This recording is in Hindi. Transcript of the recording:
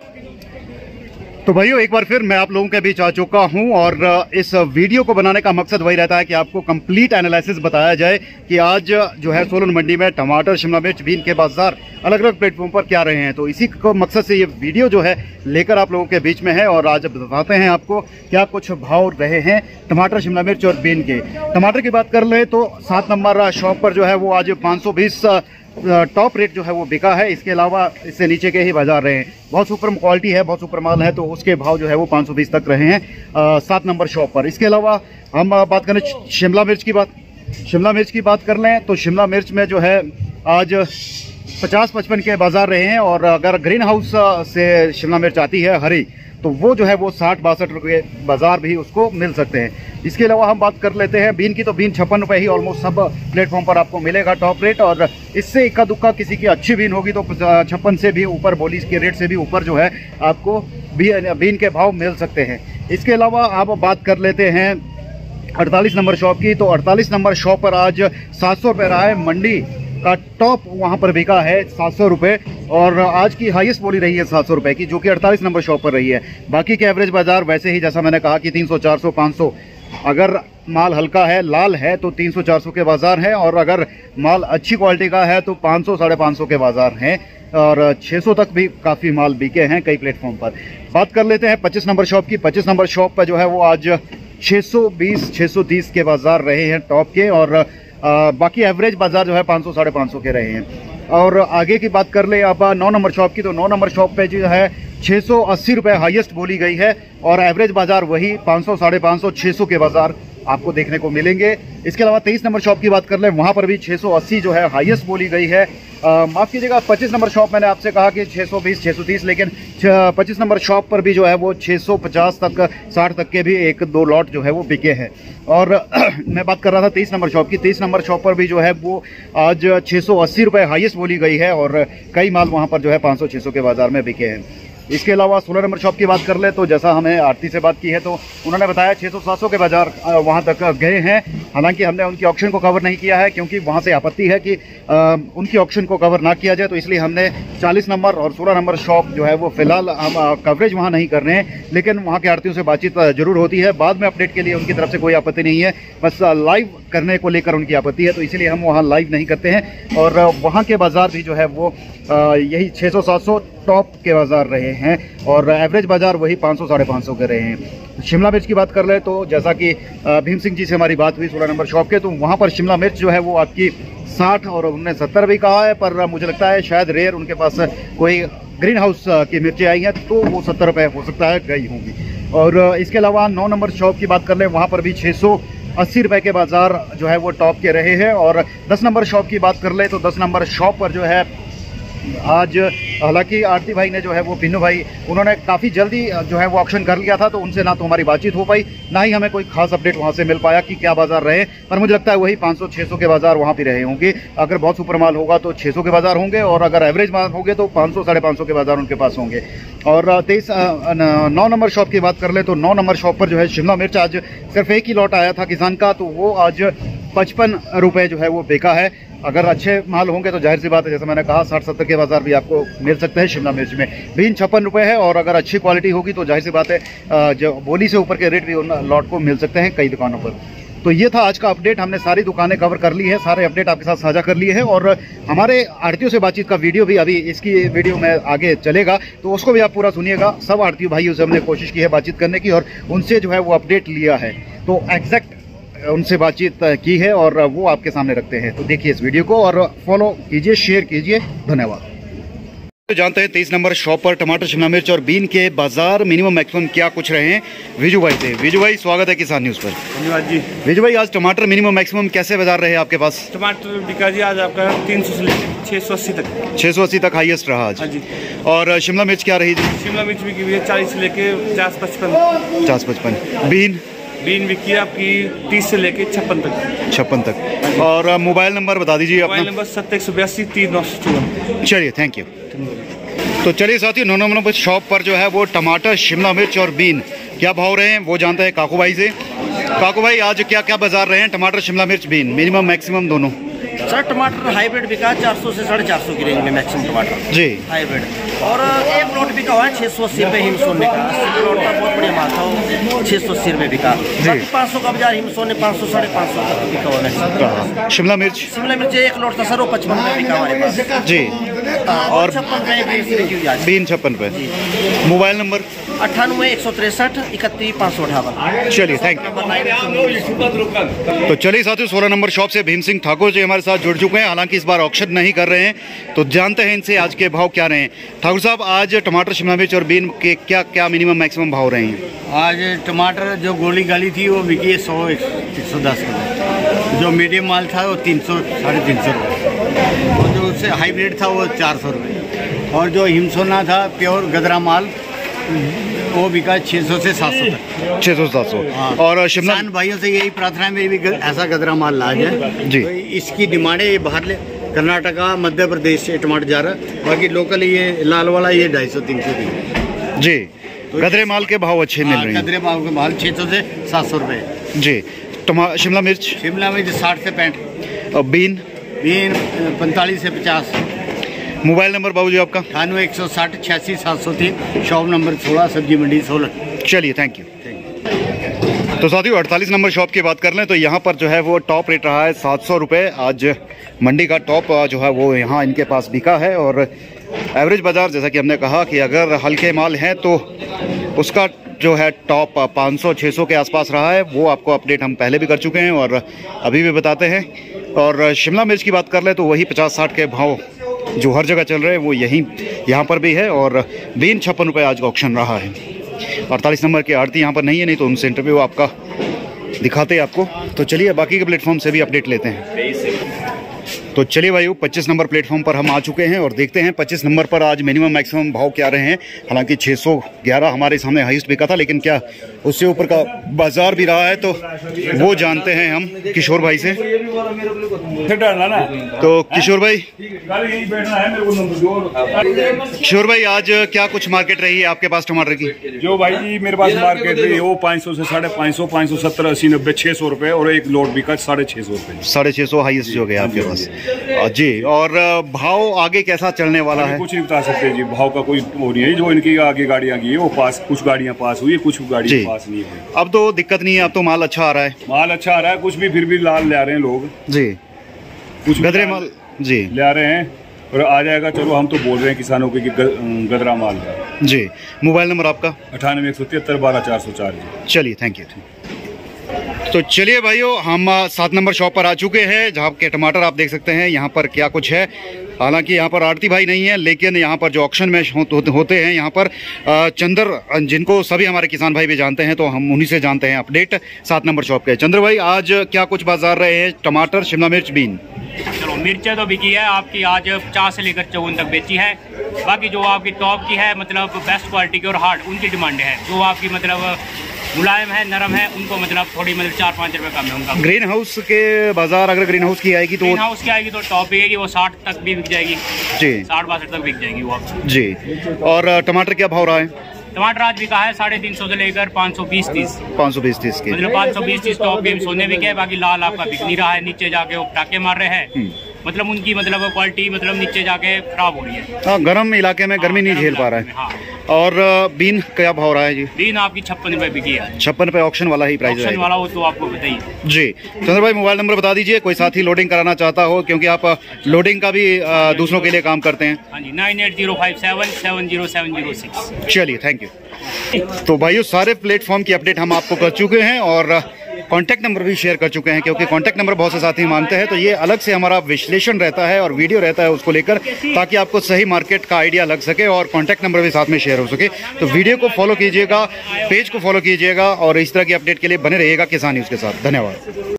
तो भाइयों, एक बार फिर मैं आप लोगों के बीच आ चुका हूँ और इस वीडियो को बनाने का मकसद वही रहता है कि आपको कंप्लीट एनालिसिस बताया जाए कि आज, जो है, सोलन मंडी में टमाटर, शिमला मिर्च, बीन के बाज़ार अलग अलग प्लेटफॉर्म पर क्या रहे हैं। तो इसी को मकसद से ये वीडियो जो है, लेकर आप लोगों के बीच में है और आज बताते हैं आपको क्या कुछ भाव रहे हैं टमाटर, शिमला मिर्च और बीन के। टमाटर की बात कर ले तो सात नंबर शॉप पर जो है वो आज पाँच सौ बीस टॉप रेट जो है वो बिका है। इसके अलावा इससे नीचे के ही बाज़ार रहे। हैं बहुत सुपर क्वालिटी है, बहुत सुपर माल है तो उसके भाव जो है वो 520 तक रहे हैं सात नंबर शॉप पर। इसके अलावा हम बात करें शिमला मिर्च की बात। शिमला मिर्च की बात कर लें तो शिमला मिर्च में जो है आज पचास पचपन के बाज़ार रहे हैं और अगर ग्रीन हाउस से शिमला मिर्च आती है हरी तो वो जो है वो साठ बासठ रुपये बाज़ार भी उसको मिल सकते हैं। इसके अलावा हम बात कर लेते हैं बीन की तो बीन छप्पन रुपये ही ऑलमोस्ट सब प्लेटफॉर्म पर आपको मिलेगा टॉप रेट और इससे इक्का दुक्का किसी की अच्छी बीन होगी तो छप्पन से भी ऊपर बोली के रेट से भी ऊपर जो है आपको बीन के भाव मिल सकते हैं। इसके अलावा आप बात कर लेते हैं अड़तालीस नंबर शॉप की तो अड़तालीस नंबर शॉप पर आज सात सौ रुपये रहा है मंडी। का टॉप वहाँ पर बिका है सात सौ रुपये। और आज की हाईएस्ट बोली रही है सात सौ रुपये की, जो कि अड़तालीस नंबर शॉप पर रही है। बाकी के एवरेज बाज़ार वैसे ही, जैसा मैंने कहा कि तीन सौ, चार सौ, पाँच सौ। अगर माल हल्का है, लाल है तो 300 400 के बाज़ार हैं। और अगर माल अच्छी क्वालिटी का है तो 500 साढ़े पाँच के बाज़ार हैं। और 600 तक भी काफ़ी माल बिके हैं कई प्लेटफॉर्म पर। बात कर लेते हैं 25 नंबर शॉप की। 25 नंबर शॉप पर जो है, वो आज 620 630 के बाज़ार रहे हैं टॉप के। और आ, बाकी एवरेज बाज़ार जो है 500 साढ़े पाँच सौ के रहे हैं। और आगे की बात कर ले अब नौ नंबर शॉप की तो नौ नंबर शॉप पे जो है छः सौ अस्सी रुपये हाइएस्ट बोली गई है और एवरेज बाज़ार वही पाँच सौ साढ़े पाँच सौ छः सौ के बाज़ार। आपको देखने को मिलेंगे। इसके अलावा तेईस नंबर शॉप की बात कर ले, वहाँ पर भी 680 जो है हाईएस्ट बोली गई है। माफ़ कीजिएगा 25 नंबर शॉप मैंने आपसे कहा कि 620 630 लेकिन 25 नंबर शॉप पर भी जो है वो 650 तक 60 तक के भी एक दो लॉट जो है वो बिके हैं। और मैं बात कर रहा था तेईस नंबर शॉप की। तेईस नंबर शॉप पर भी जो है वो आज छः सौ हाईएस्ट बोली गई है और कई माल वहाँ पर जो है पाँच सौ के बाज़ार में बिके हैं। इसके अलावा सोलह नंबर शॉप की बात कर ले तो जैसा हमें आरती से बात की है तो उन्होंने बताया 600-700 के बाज़ार वहाँ तक गए हैं। हालाँकि हमने उनकी ऑप्शन को कवर नहीं किया है क्योंकि वहाँ से आपत्ति है कि आ, उनकी ऑप्शन को कवर ना किया जाए तो इसलिए हमने 40 नंबर और 16 नंबर शॉप जो है वो फ़िलहाल हम कवरेज वहाँ नहीं कर रहे हैं लेकिन वहाँ के आरतियों से बातचीत ज़रूर होती है। बाद में अपडेट के लिए उनकी तरफ़ से कोई आपत्ति नहीं है। बस लाइव करने को लेकर उनकी आपत्ति है तो इसीलिए हम वहाँ लाइव नहीं करते हैं। और वहाँ के बाज़ार भी जो है वो यही छः सौ टॉप के बाज़ार रहे हैं और एवरेज बाज़ार वही 500 साढ़े पाँच के रहे हैं। शिमला मिर्च की बात कर ले तो जैसा कि भीम सिंह जी से हमारी बात हुई सोलह नंबर शॉप के तो वहाँ पर शिमला मिर्च जो है वो आपकी साठ और उन्होंने सत्तर भी कहा है, पर मुझे लगता है शायद रेयर उनके पास कोई ग्रीन हाउस की मिर्चें आई हैं तो वो सत्तर रुपये हो सकता है, गई होंगी। और इसके अलावा नौ नंबर शॉप की बात कर लें, वहाँ पर भी छः सौ अस्सी रुपये के बाज़ार जो है वो टॉप के रहे हैं और दस नंबर शॉप की बात कर ले तो दस नंबर शॉप पर जो है आज, हालाँकि आरती भाई ने जो है वो पिन्नू भाई, उन्होंने काफ़ी जल्दी जो है वो ऑप्शन कर लिया था तो उनसे ना तो हमारी बातचीत हो पाई, ना ही हमें कोई खास अपडेट वहाँ से मिल पाया कि क्या बाज़ार रहे, पर मुझे लगता है वही 500-600 के बाज़ार वहाँ पर रहे होंगे। अगर बहुत सुपर माल होगा तो 600 के बाज़ार होंगे, और अगर एवरेज माल होंगे तो 500 पाँच के बाज़ार उनके पास होंगे। और तेईस नौ नंबर शॉप की बात कर ले तो नौ नंबर शॉप पर जो है शिमला मिर्च आज सिर्फ़ एक ही लॉट आया था किसान का तो वो आज पचपन रुपये जो है वो बेका है। अगर अच्छे माल होंगे तो ज़ाहिर सी बात है, जैसे मैंने कहा, साठ सत्तर के बाज़ार भी आपको मिल सकते हैं शिमला मिर्च में। बीन छप्पन रुपये है और अगर अच्छी क्वालिटी होगी तो ज़ाहिर सी बात है जो बोली से ऊपर के रेट भी उन लॉट को मिल सकते हैं कई दुकानों पर। तो ये था आज का अपडेट। हमने सारी दुकानें कवर कर ली है, सारे अपडेट आपके साथ साझा कर लिए हैं और हमारे आरतीयों से बातचीत का वीडियो भी अभी इसकी वीडियो में आगे चलेगा। तो उसको भी आप पूरा सुनिएगा। सब आरतीय भाइयों से हमने कोशिश की है बातचीत करने की और उनसे जो है वो अपडेट लिया है। तो एग्जैक्ट उनसे बातचीत की है और वो आपके सामने रखते हैं। तो देखिए इस वीडियो को और फॉलो कीजिए शेयर कीजिए। धन्यवाद। तो जानते हैं तेईस नंबर शॉप पर टमाटर शिमला मिर्च और बीन के बाज़ार मिनिमम मैक्सिमम क्या कुछ रहे हैं? विजू भाई से। विजू भाई स्वागत है किसान न्यूज़ पर। धन्यवाद जी। विजू भाई आज टमाटर मिनिमम मैक्सिमम कैसे बाज़ार रहे आपके पास? टमाटर बिका जी आज आपका तीन सौ से छह सौ अस्सी तक। छह सौ अस्सी तक हाईएस्ट रहा आज। हाँ जी। और शिमला मिर्च क्या रही थी शिमला मिर्च भी चालीस से लेके पचास पचपन। पचास पचपन। बीन? बीन विकी आपकी तीस से लेके छप्पन तक। छप्पन तक। और मोबाइल नंबर बता दीजिए मोबाइल नंबर सत्तर एक सौ बयासी तीन नौ सौ चौवन। चलिए थैंक यू तो चलिए साथियों नौ नंबर शॉप पर जो है वो टमाटर शिमला मिर्च और बीन क्या भाव रहे हैं वो जानते हैं काकू भाई से। काकू भाई आज क्या क्या बाज़ार रहे हैं टमाटर शिमला मिर्च बीन मिनिमम मैक्सिमम दोनों। सर टमाटर हाइब्रिड बिका चार सौ से साढ़े चार सौ की रेंज में मैक्सिमम टमाटर। जी। हाइब्रिड। और एक प्लॉट बिका हुआ है छः सौ अस्सी रुपये हिमसोने का अस्सी प्लॉट का बहुत बढ़िया माल था वो छः सौ अस्सी रुपये बिका। पाँच सौ का बाज़ार हिमसोने पाँच सौ साढ़े पाँच सौ तक बिका हुआ मैक्सिमम हाँ, शिमला मिर्च? शिमला मिर्च एक लोट था सर वो पचपन रुपये बिका हमारे पास जी। और छप्पन रुपये रुपये बीन छप्पन पे। Mobile number? अट्ठानवे एक सौ तिरसठ इकतीस पाँच सौ अठावन चलिए थैंक यू तो चलिए साथियों सोलह नंबर शॉप से भीम सिंह ठाकुर जी हमारे साथ जुड़ चुके हैं, हालाँकि इस बार ऑक्शन नहीं कर रहे हैं। तो जानते हैं इनसे आज के भाव क्या रहे ठाकुर साहब, आज टमाटर शिमला मिर्च और बीन के क्या क्या मिनिमम मैक्सिमम भाव रहे हैं? आज टमाटर जो गोली गाली थी, वो बिकी है सौ एक सौ दस रुपये जो मीडियम माल था, वो तीन सौ साढ़े तीन सौ रुपये और जो उससे हाइब्रिड था, वो चार सौ रुपये और जो हिमसोना था प्योर गदरा माल वो बिका छः सौ से सात सौ तक। छः सौ सात सौ। हाँ। और शिमला भाइयों से यही प्रार्थना है मेरी भी ऐसा गदरा माल ला जाए जी। तो इसकी डिमांड है ये बाहर ले कर्नाटका मध्य प्रदेश से टमाटर जा रहा है। बाकी लोकल ये लाल वाला ये ढाई सौ तीन सौ जी। गदरे माल के भाव अच्छे मिल रहे हैं। गदरे माल के माल छः सौ से सात सौ रुपये जी। टमा शिमला मिर्च? शिमला मिर्च साठ से पैंठ। और बीन? बीन पैंतालीस से पचास। मोबाइल नंबर बाबू जी आपका? अठानवे एक सौ साठ छियासी सात सौ तीन शॉप नंबर सोलह सब्ज़ी मंडी सोलह। चलिए थैंक यू तो साथियों अड़तालीस नंबर शॉप की बात कर लें तो यहाँ पर जो है वो टॉप रेट रहा है सात सौ रुपये आज मंडी का टॉप जो है वो यहाँ इनके पास बिका है और एवरेज बाज़ार जैसा कि हमने कहा कि अगर हल्के माल हैं तो उसका जो है टॉप पाँच सौ छः सौ के आसपास रहा है। वो आपको अपडेट हम पहले भी कर चुके हैं और अभी भी बताते हैं। और शिमला मिर्च की बात कर लें तो वही पचास साठ के भाव जो हर जगह चल रहे हैं, वो यहीं, यहाँ पर भी है और बीन छप्पन रुपये आज का ऑप्शन रहा है। अड़तालीस नंबर की आरती यहाँ पर नहीं है, नहीं तो उनसे इंटरव्यू आपका दिखाते हैं आपको। तो चलिए, बाकी के प्लेटफॉर्म से भी अपडेट लेते हैं। तो चलिए भाई पच्चीस नंबर प्लेटफॉर्म पर हम आ चुके हैं और देखते हैं पच्चीस नंबर पर आज मिनिमम मैक्सिमम भाव क्या रहे हैं। हालाँकि 611 हमारे सामने हाईएस्ट बिका था लेकिन क्या उससे ऊपर का बाज़ार भी रहा है तो वो जानते हैं हम किशोर भाई से। तो किशोर भाई। है किशोर भाई आज क्या कुछ मार्केट रही है आपके पास टमाटर की? जो भाई जी मेरे पास मार्केट में वो पाँच सौ से साढ़े पाँच सौ पाँच सौ सत्तर अस्सी नब्बे छः सौ रुपये और एक लोड बिका साढ़े छः सौ रुपये साढ़े छः सौ हाइस्ट जो गया आपके पास। जी और भाव आगे कैसा चलने वाला है? कुछ नहीं बता सकते जी भाव का कोई वो नहीं है जो इनकी आगे गाड़ियाँ की है वो पास कुछ गाड़ियाँ पास हुई है कुछ। गाड़ियाँ पास नहीं हुई अब तो दिक्कत नहीं है अब तो माल अच्छा आ रहा है। माल अच्छा आ रहा है कुछ भी फिर भी लाल ले रहे हैं लोग। जी। कुछ गदरे माल जी। ले रहे हैं और आ जाएगा चलो हम तो बोल रहे हैं किसानों के कि गदरा माल। जी। मोबाइल नंबर आपका? अठानवे एक सौ तिहत्तर बारह चार सौ चार जी। चलिए थैंक यू। तो चलिए भाइयों, हम सात नंबर शॉप पर आ चुके हैं, जहाँ के टमाटर आप देख सकते हैं, यहाँ पर क्या कुछ है। हालाँकि यहाँ पर आरती भाई नहीं है, लेकिन यहाँ पर जो ऑक्शन में होते हैं, यहाँ पर चंद्र जिनको सभी हमारे किसान भाई भी जानते हैं तो हम उन्हीं से जानते हैं अपडेट सात नंबर शॉप के। चंद्र भाई, आज क्या कुछ बाज़ार रहे हैं? टमाटर, शिमला मिर्च, बीन। चलो, मिर्चें तो बिकी है, आपकी आज पचास से लेकर चौवन तक बेची है। बाकी जो आपकी टॉप की है मतलब बेस्ट क्वालिटी की और हार्ड उनकी डिमांड है। जो आपकी मतलब मुलायम है नरम है उनको मतलब थोड़ी मतलब चार पाँच रुपये कम है उनका। ग्रीन हाउस के बाज़ार अगर ग्रीन हाउस की आएगी तो ग्रीन हाउस की आएगी तो टॉप बिकेगी वो साठ तक भी बिक जाएगी। जी। साठ बासठ तक बिक जाएगी वो। जी। और टमाटर क्या भाव रहा है? टमाटर आज बिका है साढ़े तीन सौ से लेकर पाँच सौ बीस तीस। पाँच सौ बीस तीस के। मतलब पाँच सौ बीस तीस टॉप के सोने बिके हैं बाकी लाल आपका बिक नहीं रहा है नीचे जाके वो पटाखे मार रहे हैं। मतलब उनकी मतलब क्वालिटी मतलब नीचे जाके खराब हो रही है। हाँ गर्म इलाके में गर्मी नहीं झेल पा रहा है। हाँ। और बीन क्या भाव रहा है जी? बीन आपकी छप्पन रुपए बिकी है। छप्पन पे ऑप्शन वाला ही प्राइस ऑप्शन वाला वो तो आपको बताइए जी चंद्र भाई मोबाइल नंबर बता दीजिए कोई साथी लोडिंग कराना चाहता हो क्योंकि आप लोडिंग का भी दूसरों के लिए काम करते हैं। हाँ nine eight zero five seven seven zero seven zero six. चलिए थैंक यू तो भाइयों सारे प्लेटफॉर्म की अपडेट हम आपको कर चुके हैं और कांटेक्ट नंबर भी शेयर कर चुके हैं, क्योंकि कॉन्टैक्ट नंबर बहुत से साथी मानते हैं तो ये अलग से हमारा विश्लेषण रहता है और वीडियो रहता है उसको लेकर, ताकि आपको सही मार्केट का आइडिया लग सके और कॉन्टैक्ट नंबर भी साथ में शेयर हो सके। तो वीडियो को फॉलो कीजिएगा पेज को फॉलो कीजिएगा और इस तरह की अपडेट के लिए बने रहिएगा किसान न्यूज़ के साथ। धन्यवाद।